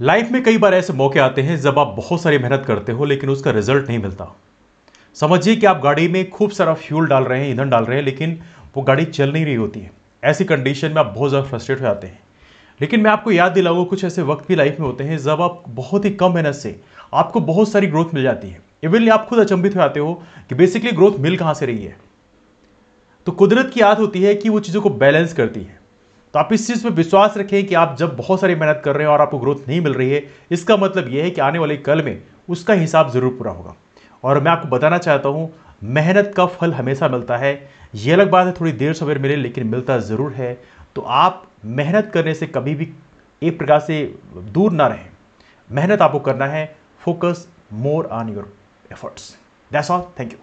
Life में कई बार ऐसे मौके आते हैं जब आप बहुत सारी मेहनत करते हो, लेकिन उसका रिज़ल्ट नहीं मिलता। समझिए कि आप गाड़ी में खूब सारा फ्यूल डाल रहे हैं, ईंधन डाल रहे हैं, लेकिन वो गाड़ी चल नहीं रही होती है। ऐसी कंडीशन में आप बहुत ज़्यादा फ्रस्ट्रेट हो जाते हैं। लेकिन मैं आपको याद दिलाऊँगा, कुछ ऐसे वक्त भी लाइफ में होते हैं जब आप बहुत ही कम मेहनत से आपको बहुत सारी ग्रोथ मिल जाती है। इवन आप खुद अचंभित हो जाते हो कि बेसिकली ग्रोथ मिल कहाँ से रही है। तो कुदरत की याद होती है कि वो चीज़ों को बैलेंस करती है। तो आप इस चीज़ पर विश्वास रखें कि आप जब बहुत सारी मेहनत कर रहे हैं और आपको ग्रोथ नहीं मिल रही है, इसका मतलब यह है कि आने वाले कल में उसका हिसाब ज़रूर पूरा होगा। और मैं आपको बताना चाहता हूँ, मेहनत का फल हमेशा मिलता है। ये अलग बात है, थोड़ी देर सवेर मिले, लेकिन मिलता ज़रूर है। तो आप मेहनत करने से कभी भी एक प्रकार से दूर ना रहें। मेहनत आपको करना है। Focus more on your efforts that's all thank you